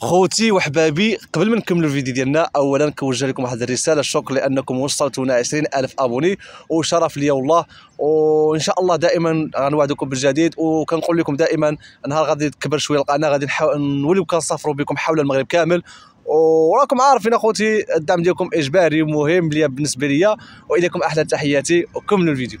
خوتي وحبابي قبل ما نكملوا الفيديو ديالنا اولا كنوجه لكم واحد الرسالة الشكر لأنكم وصلتونا 20000 أبوني وشرف ليا والله. وإن شاء الله دائما غنوعدكم بالجديد وكنقول لكم دائما نهار غادي تكبر شوية القناة غادي نحاول نوليو كنسافروا بكم حول المغرب كامل. وراكم عارفين أخوتي الدعم ديالكم إجباري ومهم ليا بالنسبة ليا وإليكم أحلى تحياتي. وكملوا الفيديو.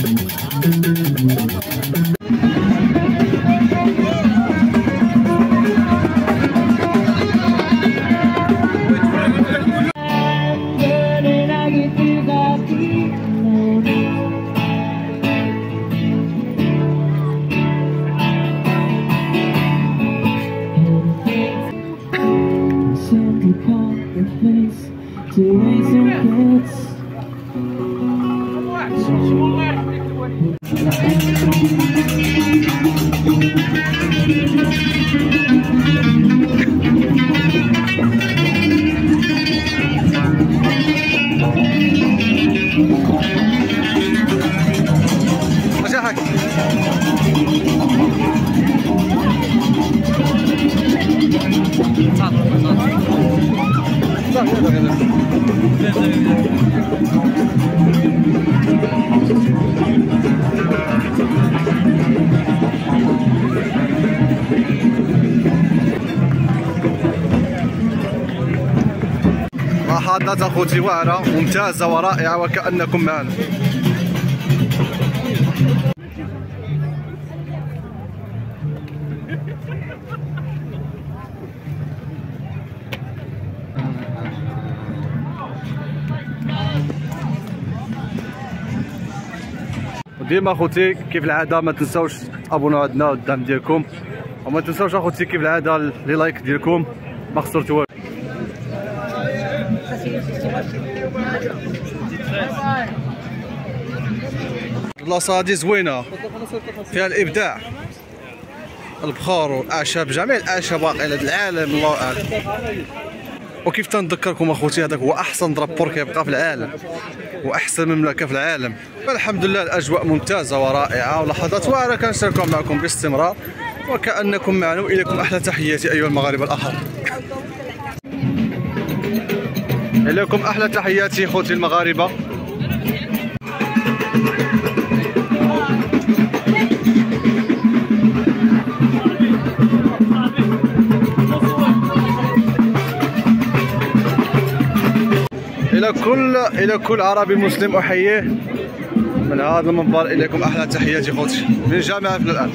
محطة أخوتي واعرة ممتازة ورائعة وكأنكم معنا. وديما اخوتي كيف العاده ما تنساوش تابونوا عندنا الدعم ديالكم. وما تنساوش اخوتي كيف العاده لي لايك ديالكم. ما خسرتوا والو. البلاصه هادي زوينة. فيها الإبداع. البخور والأعشاب جميع الأعشاب واقعة العالم الله أعلم. وكيف تنذكركم أخوتي؟ هذاك هو أحسن درابور كيبقى في العالم وأحسن مملكة في العالم. فالحمد لله الأجواء ممتازة ورائعة ولحظات واعره كنشاركها معكم باستمرار وكأنكم معنا واليكم أحلى تحياتي أيها المغاربة الأحرار. إليكم أحلى تحياتي أخوتي المغاربة. إلى كل إلى كل عربي مسلم أحييه. من هذا المنبر إليكم أحلى تحياتي اخوتي من جامعة الآن.